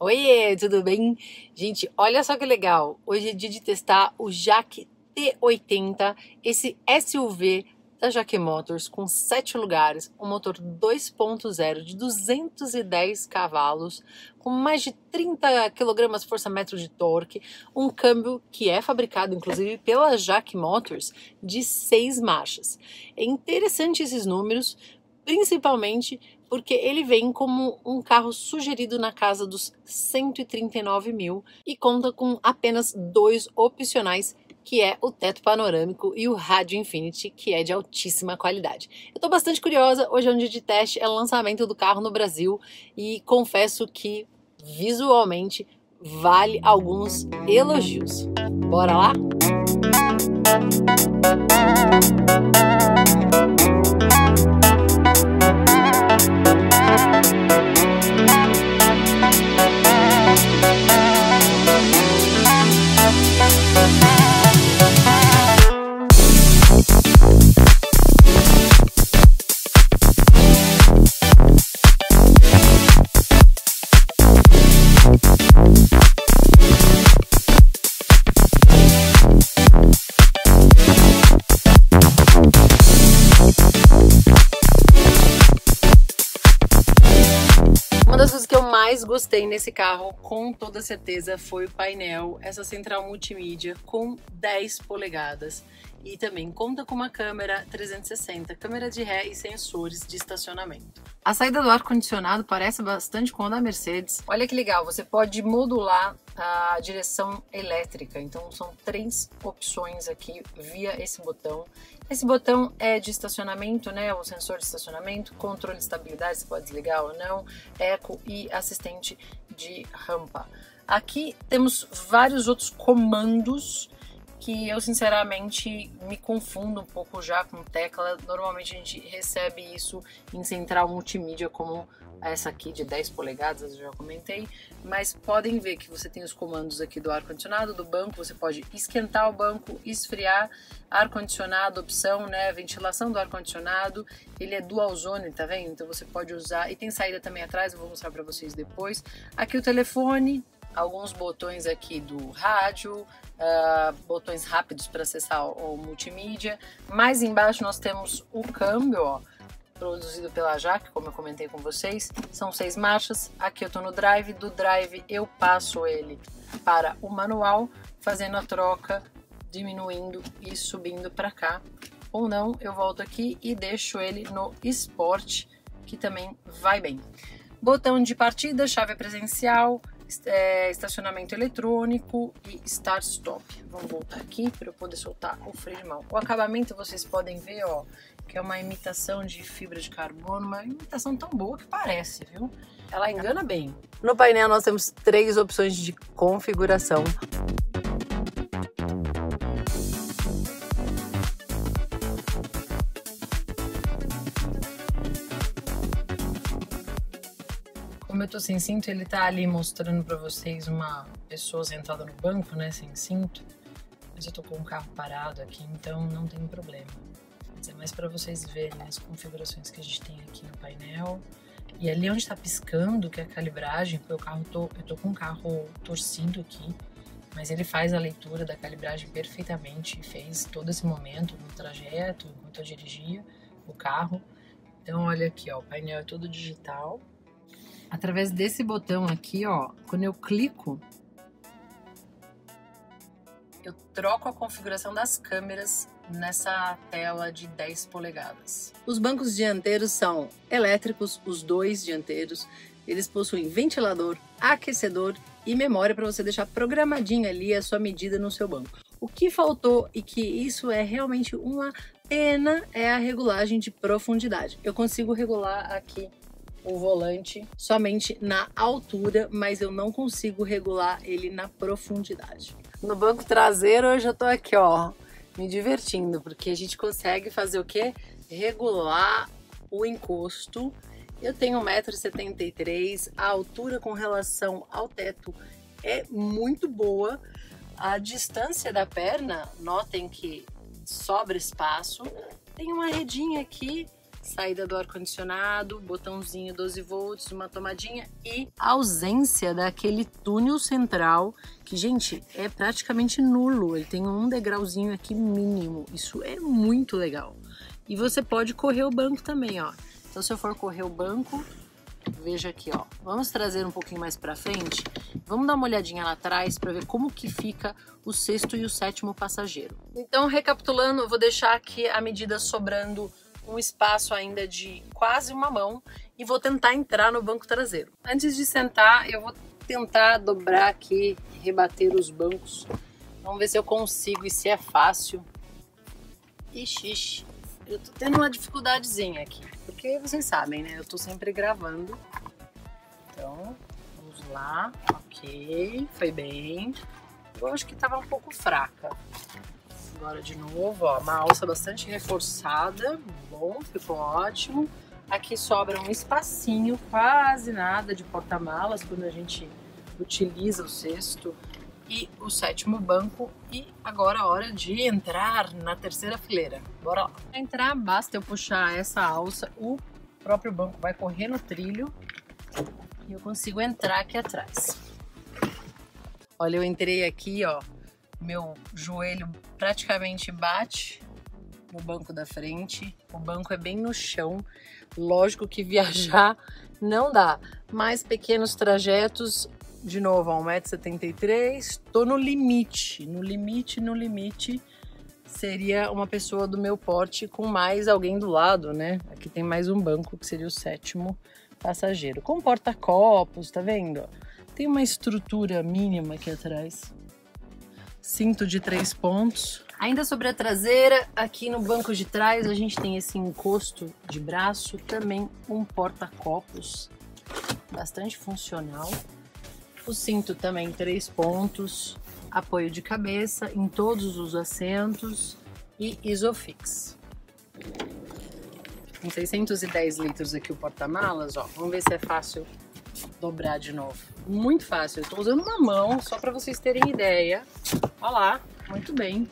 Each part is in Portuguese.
Oiê, tudo bem? Gente, olha só que legal. Hoje é dia de testar o Jaque T80, esse SUV da Jaque Motors com 7 lugares, um motor 2.0 de 210 cavalos, com mais de 30 kg força-metro de torque, um câmbio que é fabricado inclusive pela Jaque Motors de 6 marchas. É interessante esses números, principalmente porque ele vem como um carro sugerido na casa dos 139 mil e conta com apenas dois opcionais que é o teto panorâmico e o rádio Infinity, que é de altíssima qualidade. Eu estou bastante curiosa, hoje é um dia de teste, é o lançamento do carro no Brasil e confesso que visualmente vale alguns elogios. Bora lá? Mais gostei nesse carro, com toda certeza, foi o painel, essa central multimídia com 10 polegadas. E também conta com uma câmera 360, câmera de ré e sensores de estacionamento. A saída do ar-condicionado parece bastante com a da Mercedes. Olha que legal, você pode modular a direção elétrica. Então são três opções aqui via esse botão. Esse botão é de estacionamento, né? O sensor de estacionamento, controle de estabilidade, se pode desligar ou não, eco e assistente de rampa. Aqui temos vários outros comandos que eu sinceramente me confundo um pouco já com tecla. Normalmente a gente recebe isso em central multimídia como essa aqui de 10 polegadas, eu já comentei, mas podem ver que você tem os comandos aqui do ar-condicionado, do banco, você pode esquentar o banco, esfriar, ar-condicionado, opção, né, ventilação do ar-condicionado, ele é dual zone, tá vendo? Então você pode usar, e tem saída também atrás, eu vou mostrar para vocês depois. Aqui o telefone, alguns botões aqui do rádio, uh, botões rápidos para acessar o, o multimídia. Mais embaixo nós temos o câmbio, ó, produzido pela Jaque, como eu comentei com vocês. São seis marchas. Aqui eu estou no drive. Do drive eu passo ele para o manual, fazendo a troca, diminuindo e subindo para cá. Ou não, eu volto aqui e deixo ele no Sport, que também vai bem. Botão de partida, chave presencial, estacionamento eletrônico e start stop. Vamos voltar aqui para eu poder soltar o freio de mão. O acabamento vocês podem ver, ó, que é uma imitação de fibra de carbono, uma imitação tão boa que parece, viu? Ela engana bem. No painel nós temos três opções de configuração. Como eu tô sem cinto, ele tá ali mostrando para vocês uma pessoa sentada no banco, né, sem cinto. Mas eu tô com o carro parado aqui, então não tem problema. Mas é mais para vocês verem as configurações que a gente tem aqui no painel. E ali onde está piscando, que é a calibragem, porque o carro tô, eu tô com o carro torcido aqui, mas ele faz a leitura da calibragem perfeitamente, fez todo esse momento no trajeto, enquanto eu dirigia o carro. Então olha aqui, ó, o painel é todo digital, através desse botão aqui, ó, quando eu clico, eu troco a configuração das câmeras nessa tela de 10 polegadas. Os bancos dianteiros são elétricos, os dois dianteiros. Eles possuem ventilador, aquecedor e memória para você deixar programadinha ali a sua medida no seu banco. O que faltou e que isso é realmente uma pena é a regulagem de profundidade. Eu consigo regular aqui o volante somente na altura, mas eu não consigo regular ele na profundidade. No banco traseiro eu já tô aqui, ó, me divertindo, porque a gente consegue fazer o que? Regular o encosto. Eu tenho 1,73m, a altura com relação ao teto é muito boa. A distância da perna, notem que sobra espaço. Tem uma redinha aqui saída do ar-condicionado, botãozinho 12 volts, uma tomadinha e ausência daquele túnel central que, gente, é praticamente nulo. Ele tem um degrauzinho aqui mínimo. Isso é muito legal. E você pode correr o banco também, ó. Então, se eu for correr o banco, veja aqui, ó. Vamos trazer um pouquinho mais para frente. Vamos dar uma olhadinha lá atrás para ver como que fica o sexto e o sétimo passageiro. Então, recapitulando, eu vou deixar aqui a medida sobrando um espaço ainda de quase uma mão e vou tentar entrar no banco traseiro. Antes de sentar, eu vou tentar dobrar aqui, rebater os bancos. Vamos ver se eu consigo e se é fácil. Ixi, ixi. eu tô tendo uma dificuldadezinha aqui, porque vocês sabem, né? Eu tô sempre gravando. Então, vamos lá. Ok, foi bem. Eu acho que tava um pouco fraca. Agora de novo, ó, uma alça bastante reforçada, bom, ficou ótimo. Aqui sobra um espacinho, quase nada de porta-malas quando a gente utiliza o sexto e o sétimo banco. E agora a hora de entrar na terceira fileira. Bora lá. Para entrar, basta eu puxar essa alça, o próprio banco vai correr no trilho e eu consigo entrar aqui atrás. Olha, eu entrei aqui, ó, meu joelho praticamente bate no banco da frente. O banco é bem no chão. Lógico que viajar não dá, mas pequenos trajetos, de novo, a 1,73m, estou no limite, no limite, no limite. Seria uma pessoa do meu porte com mais alguém do lado, né? Aqui tem mais um banco que seria o sétimo passageiro. Com porta-copos, tá vendo? Tem uma estrutura mínima aqui atrás cinto de três pontos. Ainda sobre a traseira, aqui no banco de trás a gente tem esse encosto de braço, também um porta-copos, bastante funcional. O cinto também três pontos, apoio de cabeça em todos os assentos e Isofix. Com 610 litros aqui o porta-malas, ó, vamos ver se é fácil dobrar de novo. Muito fácil. Eu tô usando uma mão, só para vocês terem ideia. Olha lá, muito bem.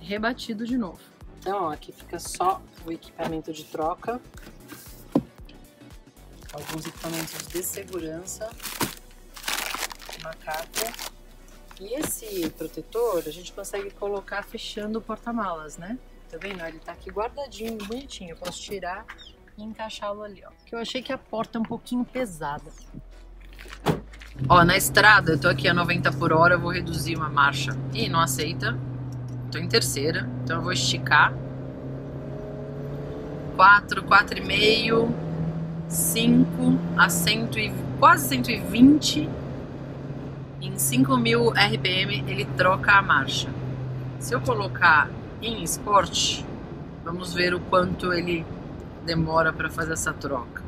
Rebatido de novo. Então, ó, aqui fica só o equipamento de troca. Alguns equipamentos de segurança. Uma capa. E esse protetor a gente consegue colocar fechando o porta-malas, né? Tá vendo? Ele tá aqui guardadinho, bonitinho. Eu posso tirar e encaixá-lo ali, ó. Que eu achei que a porta é um pouquinho pesada. Ó, na estrada, eu tô aqui a 90 por hora, eu vou reduzir uma marcha. Ih, não aceita. Tô em terceira, então eu vou esticar. 4, 4,5, 5 a 100 e, quase 120. Em 5.000 RPM ele troca a marcha. Se eu colocar em esporte, vamos ver o quanto ele demora para fazer essa troca.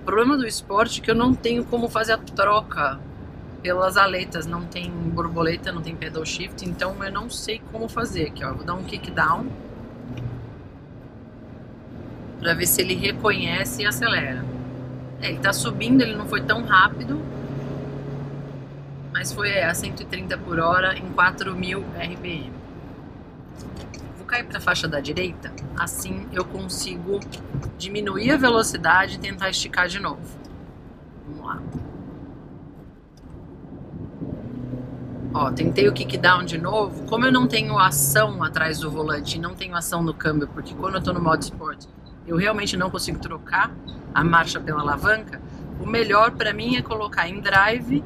O problema do esporte é que eu não tenho como fazer a troca pelas aletas, não tem borboleta, não tem pedal shift, então eu não sei como fazer aqui, ó. Vou dar um kick down para ver se ele reconhece e acelera. É, ele tá subindo, ele não foi tão rápido, mas foi a 130 por hora em 4000 RPM cair para a faixa da direita, assim eu consigo diminuir a velocidade e tentar esticar de novo. Vamos lá. Ó, tentei o kick down de novo. Como eu não tenho ação atrás do volante, não tenho ação no câmbio, porque quando eu tô no modo esporte, eu realmente não consigo trocar a marcha pela alavanca, o melhor para mim é colocar em drive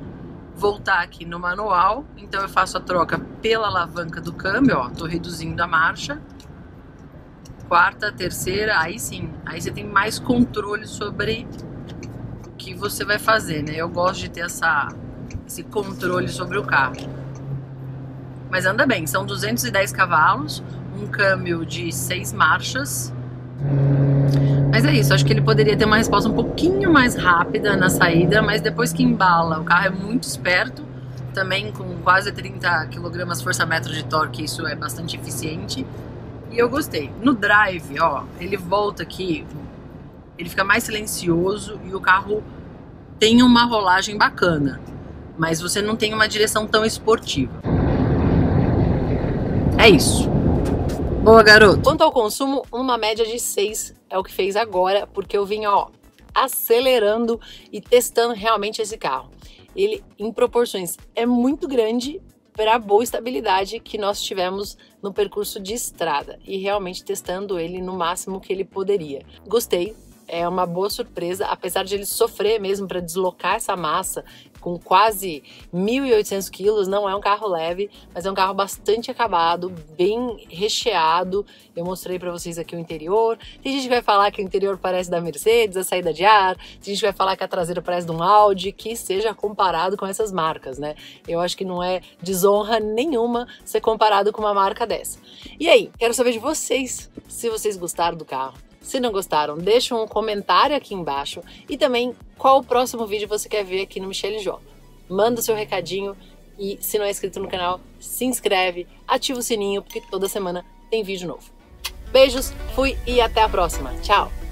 voltar aqui no manual, então eu faço a troca pela alavanca do câmbio, ó, tô reduzindo a marcha. Quarta, terceira, aí sim, aí você tem mais controle sobre o que você vai fazer, né? Eu gosto de ter essa, esse controle sobre o carro. Mas anda bem, são 210 cavalos, um câmbio de seis marchas. Mas é isso, acho que ele poderia ter uma resposta um pouquinho mais rápida na saída, mas depois que embala, o carro é muito esperto, também com quase 30 kg força-metro de torque, isso é bastante eficiente. E eu gostei. No drive, ó, ele volta aqui, ele fica mais silencioso e o carro tem uma rolagem bacana, mas você não tem uma direção tão esportiva. É isso. Boa, garoto. Quanto ao consumo, uma média de 6 é o que fez agora, porque eu vim, ó, acelerando e testando realmente esse carro. Ele, em proporções, é muito grande para a boa estabilidade que nós tivemos no percurso de estrada e realmente testando ele no máximo que ele poderia. Gostei, é uma boa surpresa, apesar de ele sofrer mesmo para deslocar essa massa com quase 1.800 quilos, não é um carro leve, mas é um carro bastante acabado, bem recheado. Eu mostrei para vocês aqui o interior. Tem gente que vai falar que o interior parece da Mercedes, a saída de ar. Tem gente que vai falar que a traseira parece de um Audi, que seja comparado com essas marcas, né? Eu acho que não é desonra nenhuma ser comparado com uma marca dessa. E aí, quero saber de vocês, se vocês gostaram do carro se não gostaram, deixa um comentário aqui embaixo e também qual o próximo vídeo você quer ver aqui no Michelle Jó. Manda seu recadinho e se não é inscrito no canal, se inscreve, ativa o sininho porque toda semana tem vídeo novo. Beijos, fui e até a próxima. Tchau!